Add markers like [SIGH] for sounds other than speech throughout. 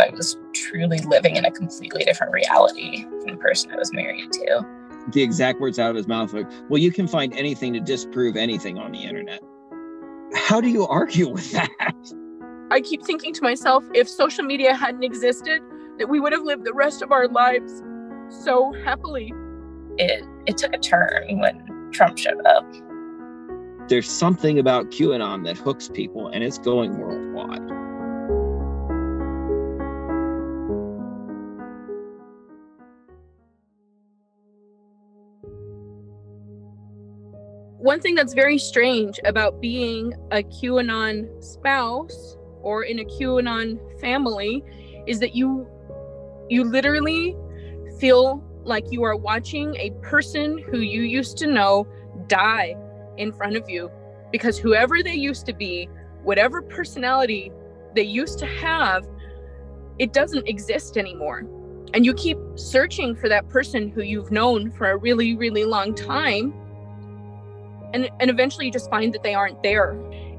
I was truly living in a completely different reality from the person I was married to. The exact words out of his mouth were, Well, you can find anything to disprove anything on the internet. How do you argue with that? I keep thinking to myself, if social media hadn't existed, that we would have lived the rest of our lives so happily. It it took a turn when Trump showed up. There's something about QAnon that hooks people and it's going worldwide. One thing that's very strange about being a QAnon spouse or in a QAnon family is that you you literally feel like you are watching a person who you used to know die in front of you because whoever they used to be, whatever personality they used to have, it doesn't exist anymore. And you keep searching for that person who you've known for a really, really long time. And, and eventually you just find that they aren't there.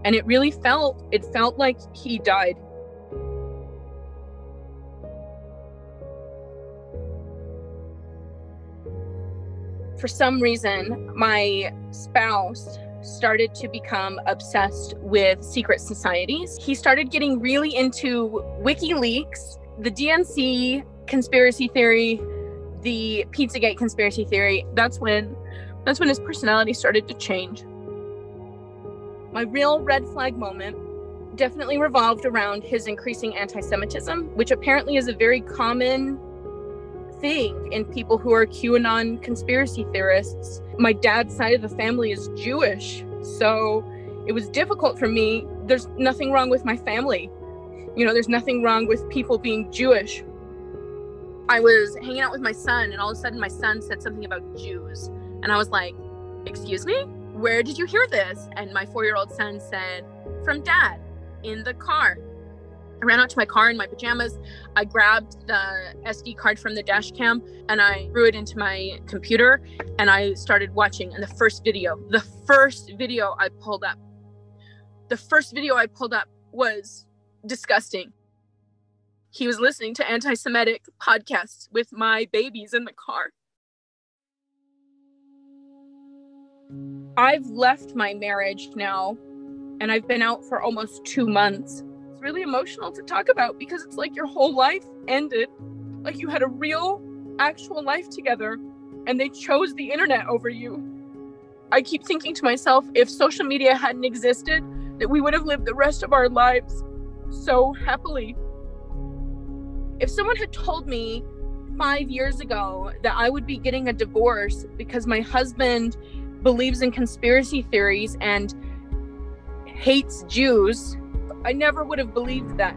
And it really felt, it felt like he died. For some reason, my spouse started to become obsessed with secret societies. He started getting really into WikiLeaks, the DNC conspiracy theory, the Pizzagate conspiracy theory. That's when that's when his personality started to change. My real red flag moment definitely revolved around his increasing anti-Semitism, which apparently is a very common thing in people who are QAnon conspiracy theorists. My dad's side of the family is Jewish, so it was difficult for me. There's nothing wrong with my family. You know, there's nothing wrong with people being Jewish. I was hanging out with my son, and all of a sudden, my son said something about Jews. And I was like, Excuse me? Where did you hear this? And my four year old son said, From dad in the car. I ran out to my car in my pajamas. I grabbed the SD card from the dash cam and I threw it into my computer and I started watching. And the first video, the first video I pulled up, the first video I pulled up was disgusting. He was listening to anti Semitic podcasts with my babies in the car. I've left my marriage now and I've been out for almost two months. It's really emotional to talk about because it's like your whole life ended. Like you had a real, actual life together and they chose the internet over you. I keep thinking to myself, if social media hadn't existed, that we would have lived the rest of our lives so happily. If someone had told me five years ago that I would be getting a divorce because my husband believes in conspiracy theories and hates Jews, I never would have believed that.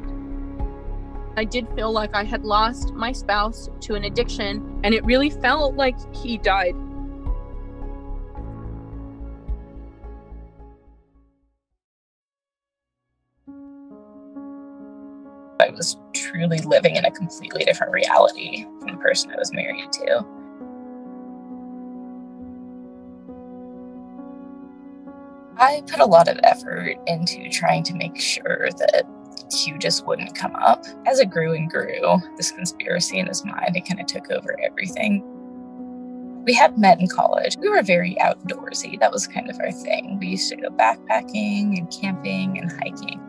I did feel like I had lost my spouse to an addiction, and it really felt like he died. I was truly living in a completely different reality from the person I was married to. I put a lot of effort into trying to make sure that Q just wouldn't come up. As it grew and grew, this conspiracy in his mind, it kind of took over everything. We had met in college. We were very outdoorsy. That was kind of our thing. We used to go backpacking and camping and hiking.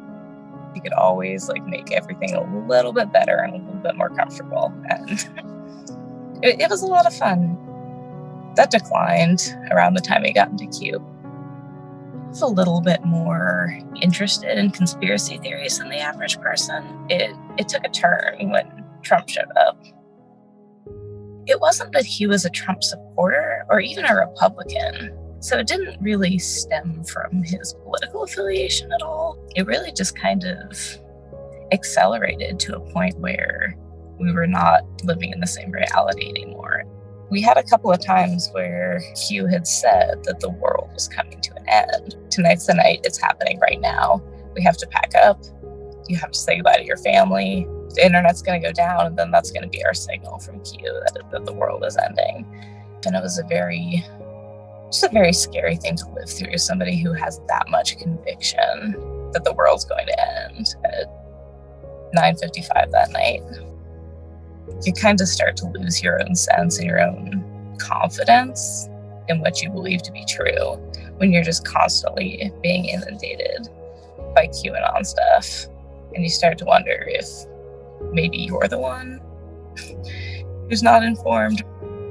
We could always like make everything a little bit better and a little bit more comfortable. And [LAUGHS] it, it was a lot of fun. That declined around the time we got into Q was a little bit more interested in conspiracy theories than the average person. It it took a turn when Trump showed up. It wasn't that he was a Trump supporter or even a Republican. So it didn't really stem from his political affiliation at all. It really just kind of accelerated to a point where we were not living in the same reality anymore. We had a couple of times where Hugh had said that the world was coming to an end. Tonight's the night, it's happening right now. We have to pack up. You have to say goodbye to your family. The internet's going to go down, and then that's going to be our signal from Q that, that the world is ending. And it was a very, just a very scary thing to live through. Somebody who has that much conviction that the world's going to end. And it, 9:55 that night. You kind of start to lose your own sense and your own confidence in what you believe to be true when you're just constantly being inundated by QAnon stuff. And you start to wonder if maybe you're the one who's not informed.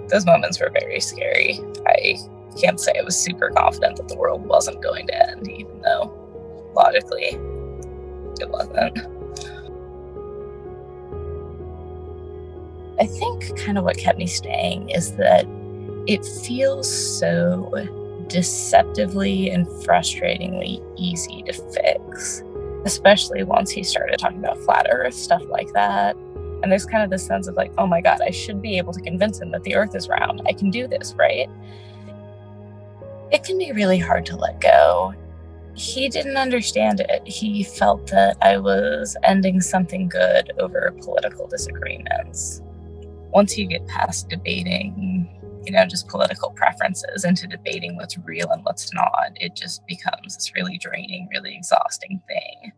Those moments were very scary. I can't say I was super confident that the world wasn't going to end, even though logically it wasn't. I think kind of what kept me staying is that it feels so deceptively and frustratingly easy to fix, especially once he started talking about flat earth, stuff like that. And there's kind of this sense of like, oh my God, I should be able to convince him that the earth is round. I can do this, right? It can be really hard to let go. He didn't understand it. He felt that I was ending something good over political disagreements. Once you get past debating you know, just political preferences into debating what's real and what's not, it just becomes this really draining, really exhausting thing.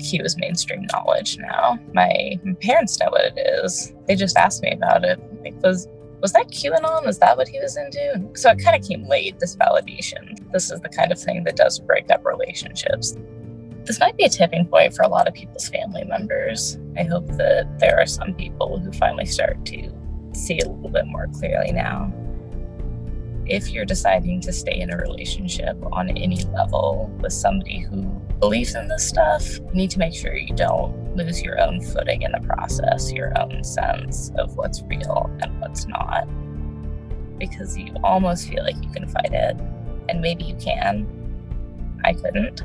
Q is mainstream knowledge now. My, parents know what it is. They just asked me about it. Like, was was that QAnon? Was that what he was into? So it kind of came late, this validation. This is the kind of thing that does break up relationships. This might be a tipping point for a lot of people's family members. I hope that there are some people who finally start to see it a little bit more clearly now. If you're deciding to stay in a relationship on any level with somebody who believes in this stuff, you need to make sure you don't lose your own footing in the process, your own sense of what's real and what's not. Because you almost feel like you can fight it, and maybe you can. I couldn't.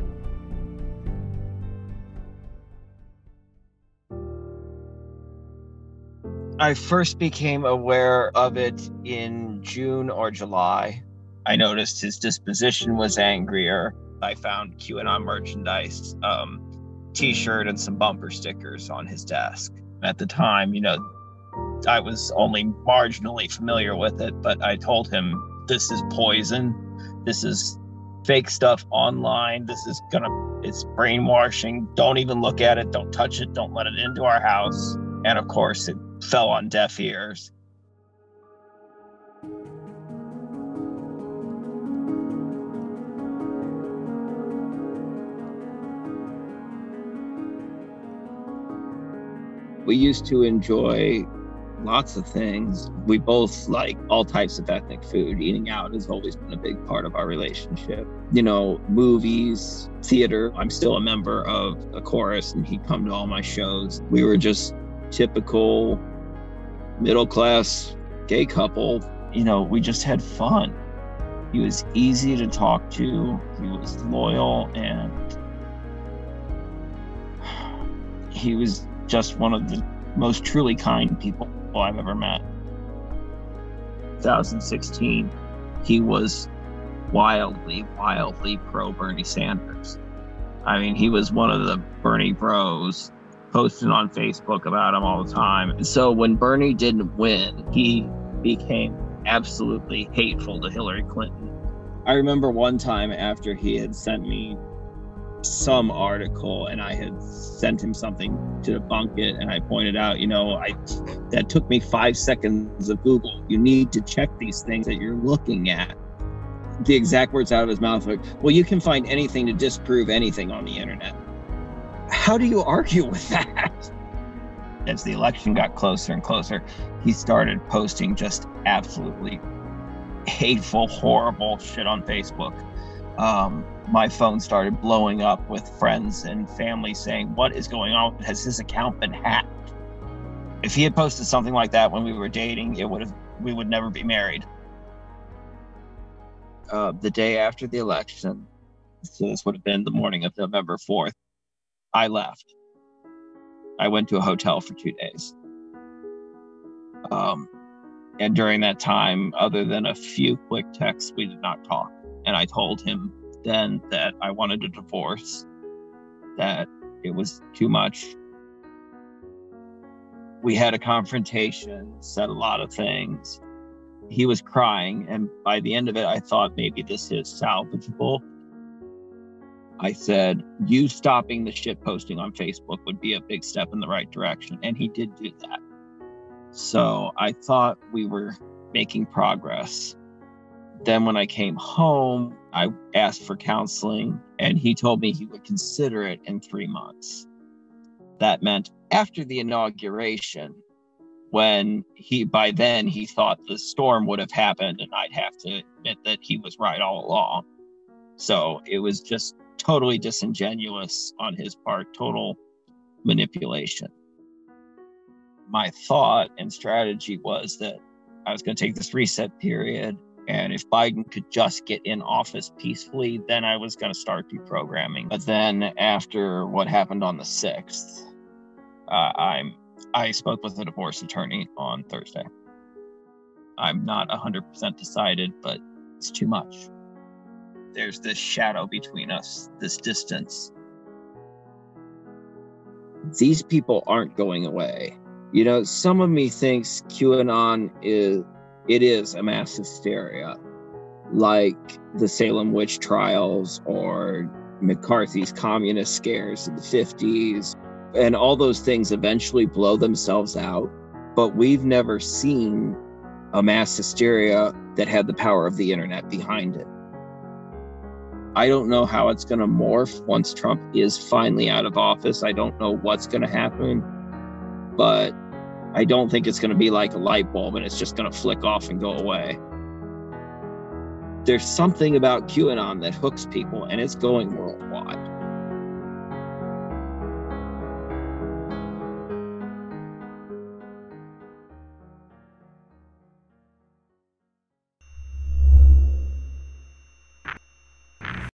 I first became aware of it in June or July. I noticed his disposition was angrier. I found QAnon merchandise, um, t-shirt and some bumper stickers on his desk. At the time, you know, I was only marginally familiar with it, but I told him this is poison. This is fake stuff online. This is gonna it's brainwashing. Don't even look at it. Don't touch it. Don't let it into our house. And of course, it fell on deaf ears. We used to enjoy lots of things. We both like all types of ethnic food. Eating out has always been a big part of our relationship. You know, movies, theater. I'm still a member of a chorus and he'd come to all my shows. We were just typical middle class gay couple. You know, we just had fun. He was easy to talk to, he was loyal, and [SIGHS] he was just one of the most truly kind people I've ever met. 2016, he was wildly, wildly pro Bernie Sanders. I mean, he was one of the Bernie bros posting on Facebook about him all the time. And so when Bernie didn't win, he became absolutely hateful to Hillary Clinton. I remember one time after he had sent me some article and I had sent him something to debunk it and I pointed out, you know, I that took me 5 seconds of Google. You need to check these things that you're looking at. The exact words out of his mouth were, "Well, you can find anything to disprove anything on the internet." How do you argue with that? As the election got closer and closer, he started posting just absolutely hateful, horrible shit on Facebook. Um, my phone started blowing up with friends and family saying, What is going on? Has his account been hacked? If he had posted something like that when we were dating, it would have we would never be married. Uh, the day after the election, so this would have been the morning of November 4th, I left. I went to a hotel for two days. Um, and during that time, other than a few quick texts, we did not talk. And I told him then that I wanted a divorce, that it was too much. We had a confrontation, said a lot of things. He was crying. And by the end of it, I thought maybe this is salvageable I said, you stopping the shit posting on Facebook would be a big step in the right direction. And he did do that. So I thought we were making progress. Then when I came home, I asked for counseling and he told me he would consider it in three months. That meant after the inauguration, when he by then he thought the storm would have happened and I'd have to admit that he was right all along. So it was just totally disingenuous on his part, total manipulation. My thought and strategy was that I was going to take this reset period. And if Biden could just get in office peacefully, then I was going to start deprogramming. But then after what happened on the 6th, uh, I'm I spoke with a divorce attorney on Thursday. I'm not 100% decided, but it's too much there's this shadow between us, this distance. These people aren't going away. You know, some of me thinks QAnon is it is a mass hysteria, like the Salem witch trials or McCarthy's communist scares in the 50s, and all those things eventually blow themselves out. But we've never seen a mass hysteria that had the power of the internet behind it. I don't know how it's going to morph once Trump is finally out of office. I don't know what's going to happen, but I don't think it's going to be like a light bulb and it's just going to flick off and go away. There's something about QAnon that hooks people, and it's going world.